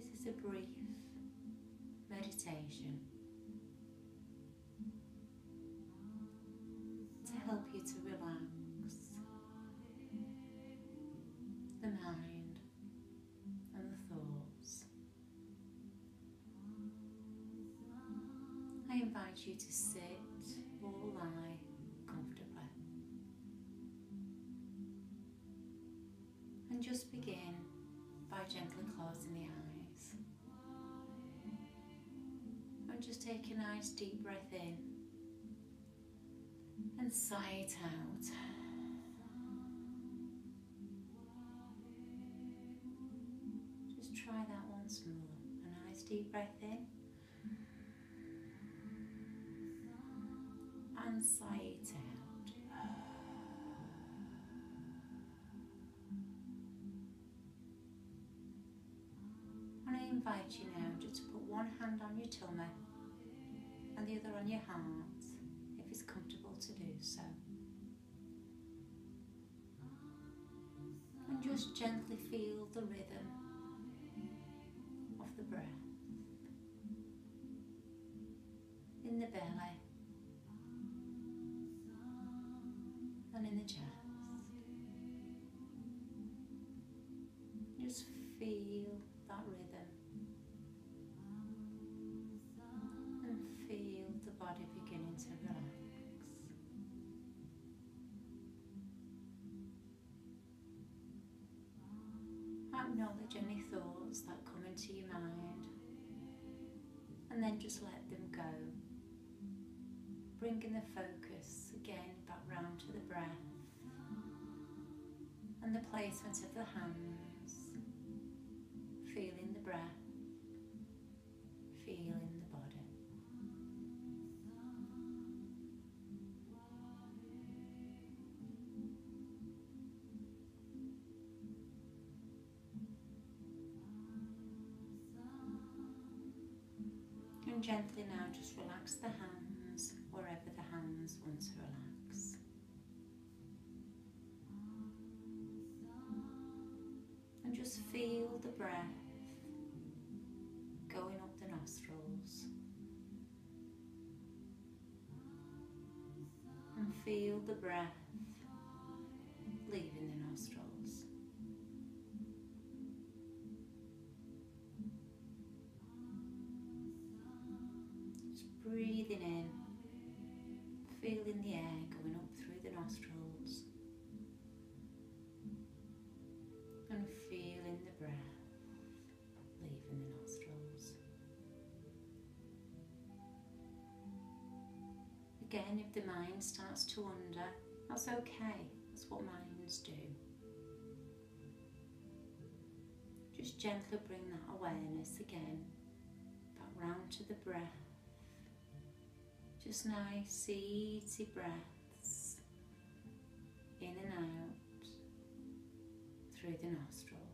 This is a brief meditation to help you to relax the mind and the thoughts. I invite you to sit or lie comfortably and just begin by gently closing the eyes and just take a nice deep breath in and sigh it out. Just try that once more. A nice deep breath in and sigh it out. Invite you now just to put one hand on your tummy and the other on your heart if it's comfortable to do so. And just gently feel the rhythm of the breath in the belly and in the chest. Acknowledge any thoughts that come into your mind. And then just let them go. Bringing the focus again back round to the breath and the placement of the hands, feeling the breath, And gently now just relax the hands wherever the hands want to relax. And just feel the breath going up the nostrils. And feel the breath the air going up through the nostrils, and feeling the breath leaving the nostrils. Again, if the mind starts to wander, that's okay, that's what minds do. Just gently bring that awareness again back round to the breath. Just nice, easy breaths in and out through the nostrils.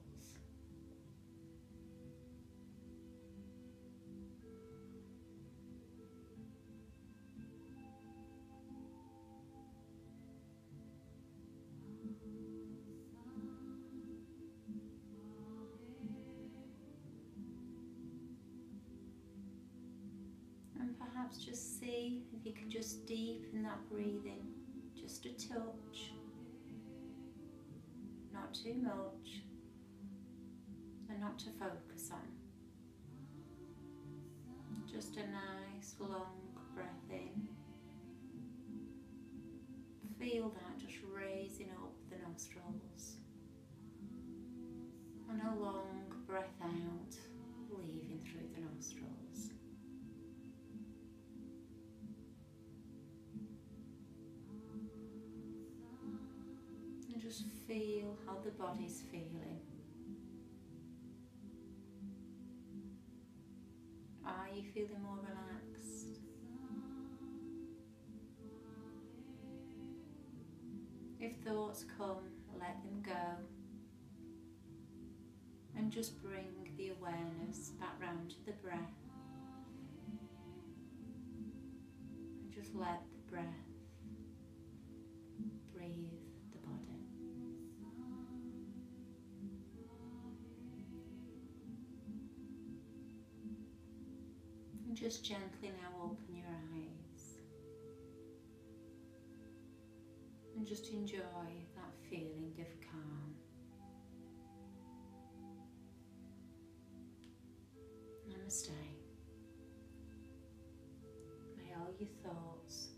And perhaps just see if you can just deepen that breathing just a touch, not too much, and not to focus on. Just a nice long breath in. Feel that just raising up the nostrils. And a long breath out, just feel how the body's feeling. Are you feeling more relaxed? If thoughts come, let them go. And just bring the awareness back round to the breath. And just let the breath Just gently now open your eyes. And just enjoy that feeling of calm. Namaste. May all your thoughts